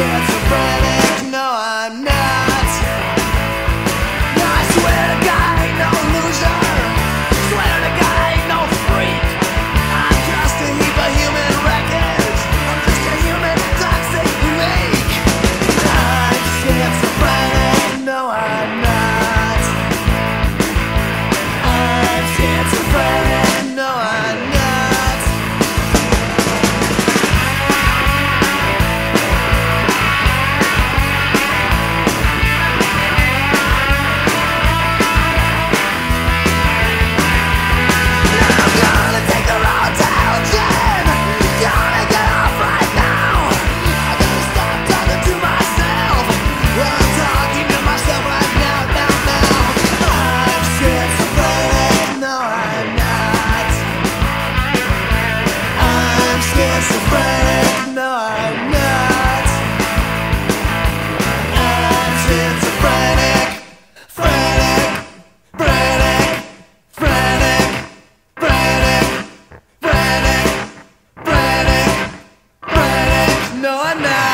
That's No, I'm not.